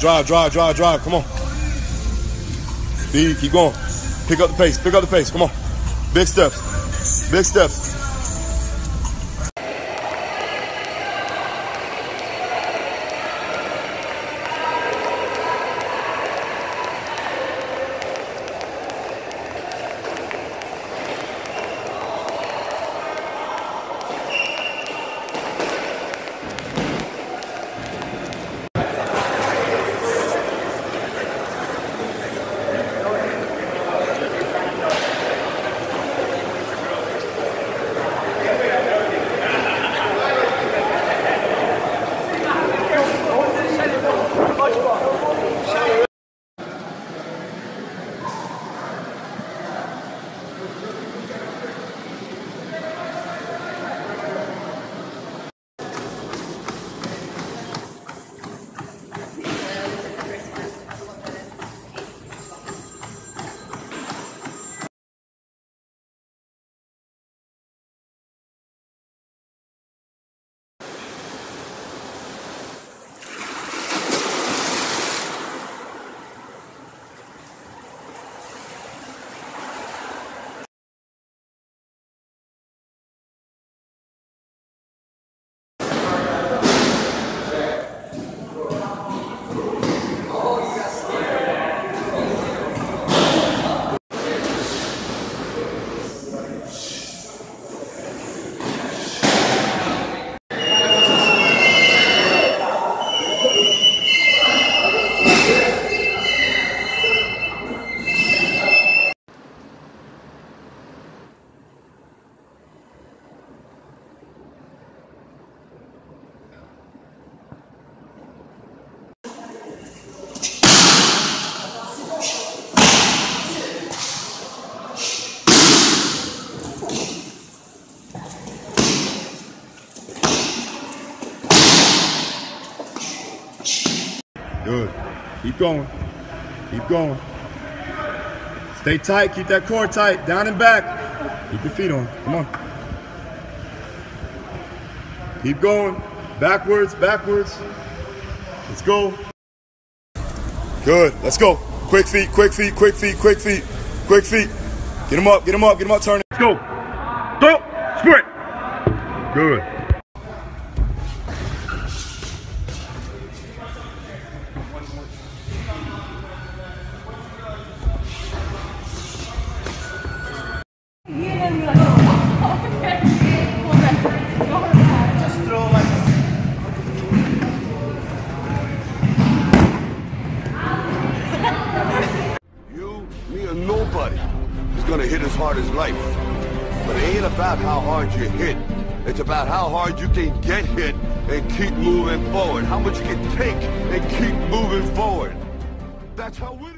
Drive, drive, drive, drive, drive. Come on. Speed, keep going. Pick up the pace, pick up the pace. Come on. Big steps. Big steps. Good. Keep going. Keep going. Stay tight. Keep that core tight. Down and back. Keep your feet on. Come on. Keep going. Backwards, backwards. Let's go. Good. Let's go. Quick feet, quick feet, quick feet, quick feet, quick feet. Get them up, get them up, get them up, turn it. Let's go. Go. Sprint. Good. Nobody is gonna hit as hard as life. But it ain't about how hard you hit. It's about how hard you can get hit and keep moving forward. How much you can take and keep moving forward. That's how it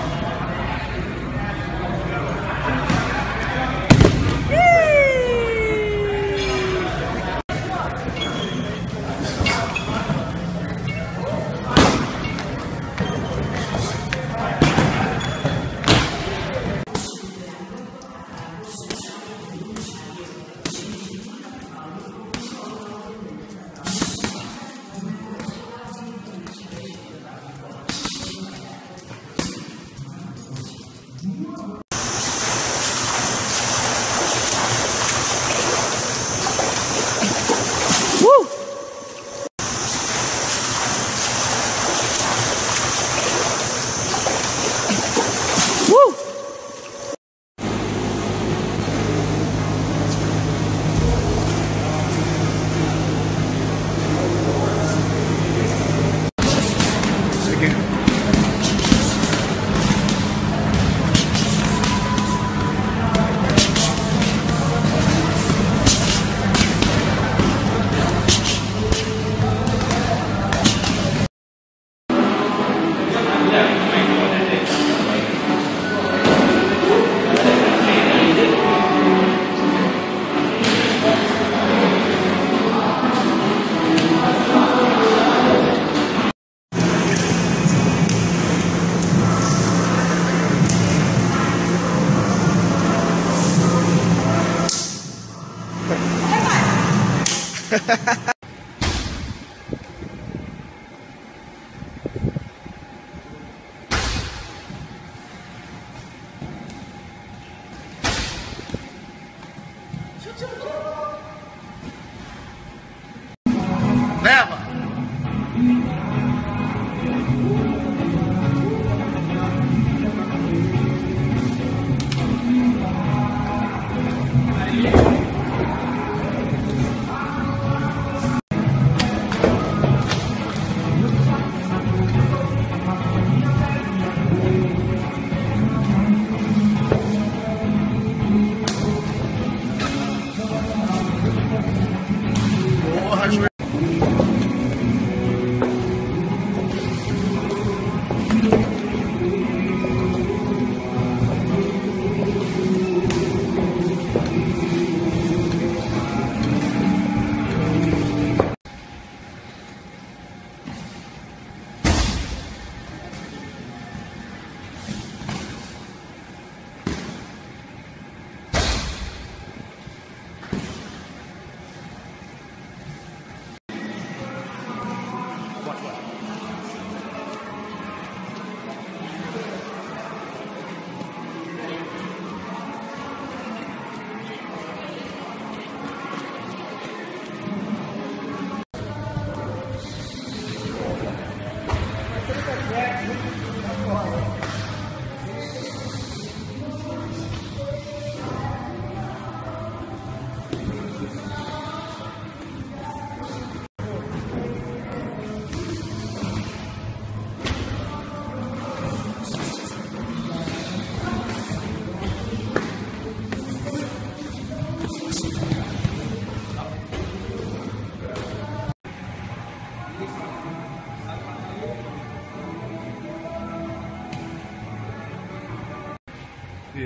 Leva! Porra, juiz.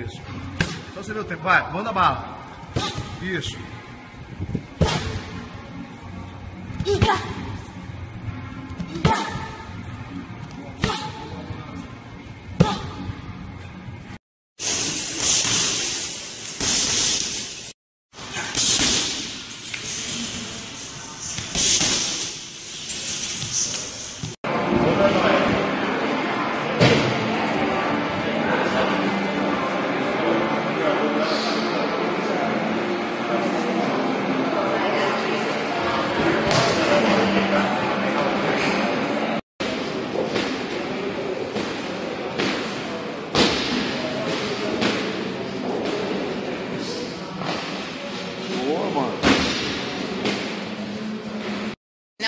Isso. Então você viu o tempo? Vai, manda bala. Isso.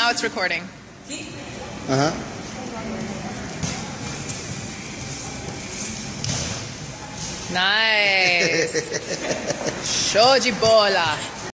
Now it's recording. Uh huh. Nice. Show de bola.